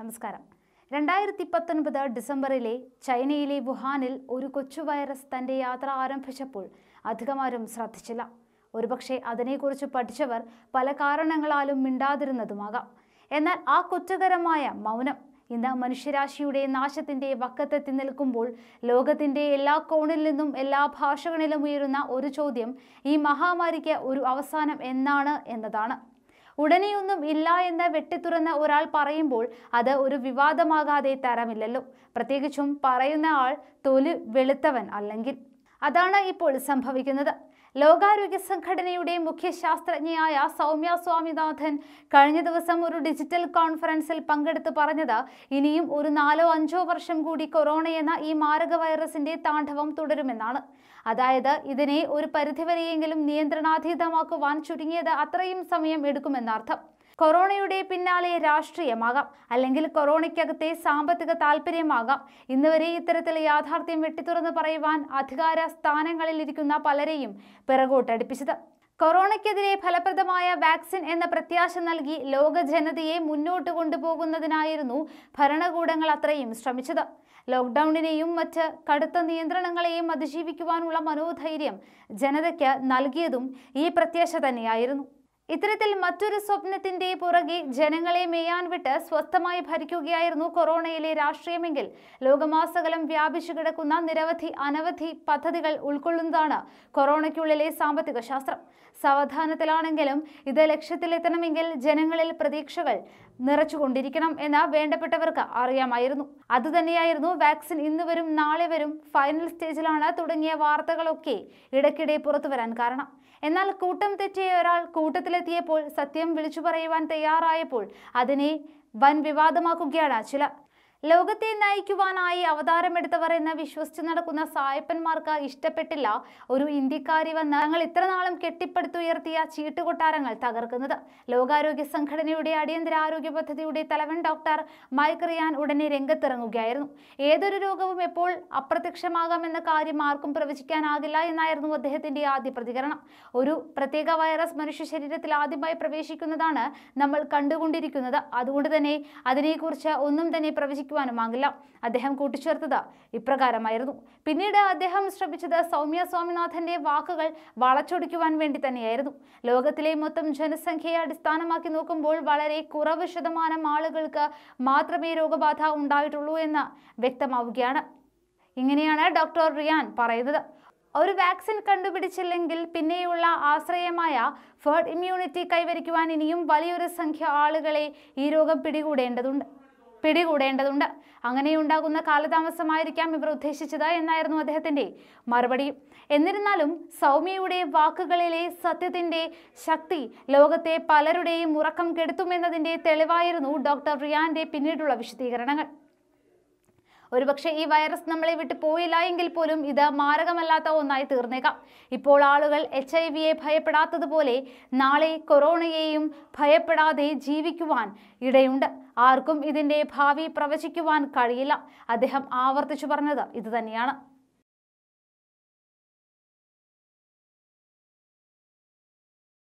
നമസ്കാരം. രണ്ടായിരത്തി പത്തൊൻപത് ഡിസംബറിലെ ചൈനയിലെ വുഹാനിൽ ഒരു കൊച്ചു വൈറസ് തന്റെ യാത്ര ആരംഭിച്ചപ്പോൾ അധികമാരും ശ്രദ്ധിച്ചില്ല. ഒരുപക്ഷെ അതിനെക്കുറിച്ച് പഠിച്ചവർ പല കാരണങ്ങളാലും മിണ്ടാതിരുന്നതുമാകാം. എന്നാൽ ആ കുറ്റകരമായ മൗനം ഇന്ന് മനുഷ്യരാശിയുടെ നാശത്തിന്റെ വക്കത്തെത്തി നിൽക്കുമ്പോൾ ലോകത്തിന്റെ എല്ലാ കോണിൽ നിന്നും എല്ലാ ഭാഷകളിലും ഉയരുന്ന ഒരു ചോദ്യം ഈ മഹാമാരിക്ക് ഒരു അവസാനം എന്നാണ് എന്നതാണ്. ഉടനെയൊന്നും ഇല്ല എന്ന് വെട്ടിത്തുറന്ന് ഒരാൾ പറയുമ്പോൾ അത് ഒരു വിവാദമാകാതെ തരമില്ലല്ലോ. പ്രത്യേകിച്ചും പറയുന്ന ആൾ തൊലി വെളുത്തവൻ അല്ലെങ്കിൽ അതാണ് ഇപ്പോൾ സംഭവിക്കുന്നത്. ലോകാരോഗ്യ സംഘടനയുടെ മുഖ്യ ശാസ്ത്രജ്ഞയായ സൗമ്യ സ്വാമിനാഥൻ കഴിഞ്ഞ ദിവസം ഒരു ഡിജിറ്റൽ കോൺഫറൻസിൽ പങ്കെടുത്ത് പറഞ്ഞത് ഇനിയും ഒരു നാലോ അഞ്ചോ വർഷം കൂടി കൊറോണ എന്ന ഈ മാരക വൈറസിന്റെ താണ്ഡവം തുടരുമെന്നാണ്. അതായത് ഇതിനെ ഒരു പരിധിവരെയെങ്കിലും നിയന്ത്രണാതീതമാക്കുവാൻ ചുരുങ്ങിയത് അത്രയും സമയം എടുക്കുമെന്നർത്ഥം. കൊറോണയുടെ പിന്നാലെ രാഷ്ട്രീയമാകാം. അല്ലെങ്കിൽ കൊറോണയ്ക്കകത്തെ സാമ്പത്തിക താല്പര്യമാകാം. ഇന്ന് വരെ ഇത്തരത്തിൽ യാഥാർത്ഥ്യം വെട്ടിത്തുറന്ന് പറയുവാൻ അധികാര സ്ഥാനങ്ങളിലിരിക്കുന്ന പലരെയും പിറകോട്ടടിപ്പിച്ചത്. കൊറോണയ്ക്കെതിരെ ഫലപ്രദമായ വാക്സിൻ എന്ന പ്രത്യാശ നൽകി ലോക ജനതയെ മുന്നോട്ട് കൊണ്ടുപോകുന്നതിനായിരുന്നു ഭരണകൂടങ്ങൾ അത്രയും ശ്രമിച്ചത്. ലോക്ക്ഡൌണിനെയും മറ്റ് കടുത്ത നിയന്ത്രണങ്ങളെയും അതിജീവിക്കുവാനുള്ള മനോധൈര്യം ജനതയ്ക്ക് നൽകിയതും ഈ പ്രത്യാശ തന്നെയായിരുന്നു. ഇത്തരത്തിൽ മറ്റൊരു സ്വപ്നത്തിന്റെ പുറകെ ജനങ്ങളെ മേയാൻ വിട്ട് സ്വസ്ഥമായി ഭരിക്കുകയായിരുന്നു കൊറോണയിലെ രാഷ്ട്രീയമെങ്കിൽ. ലോകമാസകലം വ്യാപിച്ചു കിടക്കുന്ന നിരവധി അനവധി പദ്ധതികൾ ഉൾക്കൊള്ളുന്നതാണ് കൊറോണയ്ക്കുള്ളിലെ സാമ്പത്തിക ശാസ്ത്രം. സാവധാനത്തിലാണെങ്കിലും ഇത് ലക്ഷ്യത്തിലെത്തണമെങ്കിൽ ജനങ്ങളിൽ പ്രതീക്ഷകൾ നിറച്ചുകൊണ്ടിരിക്കണം എന്ന് വേണ്ടപ്പെട്ടവർക്ക് അറിയാമായിരുന്നു. അതുതന്നെയായിരുന്നു വാക്സിൻ ഇന്ന് വരും നാളെ വരും ഫൈനൽ സ്റ്റേജിലാണ് തുടങ്ങിയ വാർത്തകളൊക്കെ ഇടയ്ക്കിടെ പുറത്തു വരാൻ കാരണം. എന്നാൽ കൂട്ടം തെറ്റിയ ഒരാൾ കൂട്ടത്തിലെത്തിയപ്പോൾ സത്യം വിളിച്ചു പറയുവാൻ തയ്യാറായപ്പോൾ അതിനെ വൻ വിവാദമാക്കുകയാണ് ചിലർ ലോകത്തെ നയിക്കുവാനായി അവതാരമെടുത്തവർ എന്ന് വിശ്വസിച്ച് നടക്കുന്ന സായപ്പന്മാർക്ക് ഇഷ്ടപ്പെട്ടില്ല ഒരു ഇന്ത്യക്കാരി വന്ന് തങ്ങൾ ഇത്ര നാളും കെട്ടിപ്പടുത്തുയർത്തിയ ചീട്ടുകൊട്ടാരങ്ങൾ തകർക്കുന്നത്. ലോകാരോഗ്യ സംഘടനയുടെ അടിയന്തര ആരോഗ്യ പദ്ധതിയുടെ തലവൻ ഡോക്ടർ മൈക്ക് റിയാൻ ഉടനെ രംഗത്തിറങ്ങുകയായിരുന്നു. ഏതൊരു രോഗവും എപ്പോൾ അപ്രത്യക്ഷമാകാമെന്ന കാര്യം ആർക്കും പ്രവചിക്കാനാകില്ല എന്നായിരുന്നു അദ്ദേഹത്തിന്റെ ആദ്യ പ്രതികരണം. ഒരു പ്രത്യേക വൈറസ് മനുഷ്യ ശരീരത്തിൽ ആദ്യമായി പ്രവേശിക്കുന്നതാണ് നമ്മൾ കണ്ടുകൊണ്ടിരിക്കുന്നത്. അതുകൊണ്ട് തന്നെ അതിനെക്കുറിച്ച് ഒന്നും തന്നെ പ്രവചിക്കും പ്രവചിക്കുവാനുമാകില്ല അദ്ദേഹം കൂട്ടിച്ചേർത്തത് ഇപ്രകാരമായിരുന്നു. പിന്നീട് അദ്ദേഹം ശ്രമിച്ചത് സൗമ്യ സ്വാമിനാഥന്റെ വാക്കുകൾ വളച്ചൊടിക്കുവാൻ വേണ്ടി തന്നെയായിരുന്നു. ലോകത്തിലെ മൊത്തം ജനസംഖ്യയെ അടിസ്ഥാനമാക്കി നോക്കുമ്പോൾ വളരെ കുറവ് ശതമാനം ആളുകൾക്ക് മാത്രമേ രോഗബാധ ഉണ്ടായിട്ടുള്ളൂ എന്ന് വ്യക്തമാവുകയാണ്. ഇങ്ങനെയാണ് ഡോക്ടർ റിയാൻ പറയുന്നത്. ഒരു വാക്സിൻ കണ്ടുപിടിച്ചില്ലെങ്കിൽ പിന്നെയുള്ള ആശ്രയമായ ഫേർഡ് ഇമ്മ്യൂണിറ്റി കൈവരിക്കുവാൻ ഇനിയും വലിയൊരു സംഖ്യ ആളുകളെ ഈ രോഗം പിടികൂടേണ്ടതുണ്ട്. പിടികൂടേണ്ടതുണ്ട്. അങ്ങനെയുണ്ടാകുന്ന കാലതാമസമായിരിക്കാം ഇവർ ഉദ്ദേശിച്ചത് എന്നായിരുന്നു അദ്ദേഹത്തിന്റെ മറുപടി. എന്നിരുന്നാലും സൗമ്യയുടെ വാക്കുകളിലെ സത്യത്തിന്റെ ശക്തി ലോകത്തെ പലരുടെയും ഉറക്കം കെടുത്തുമെന്നതിന്റെ തെളിവായിരുന്നു ഡോക്ടർ റിയാന്റെ പിന്നീടുള്ള വിശദീകരണങ്ങൾ. ഒരുപക്ഷെ ഈ വൈറസ് നമ്മളെ വിട്ട് പോയില്ല എങ്കിൽ പോലും ഇത് മാരകമല്ലാത്ത ഒന്നായി തീർന്നേക്കാം. ഇപ്പോൾ ആളുകൾ എച്ച് ഐ വിയെ ഭയപ്പെടാത്തതുപോലെ നാളെ കൊറോണയെയും ഭയപ്പെടാതെ ജീവിക്കുവാൻ ഇടയുണ്ട്. ആർക്കും ഇതിന്റെ ഭാവി പ്രവചിക്കുവാൻ കഴിയില്ല. അദ്ദേഹം ആവർത്തിച്ചു പറഞ്ഞത് ഇത് തന്നെയാണ്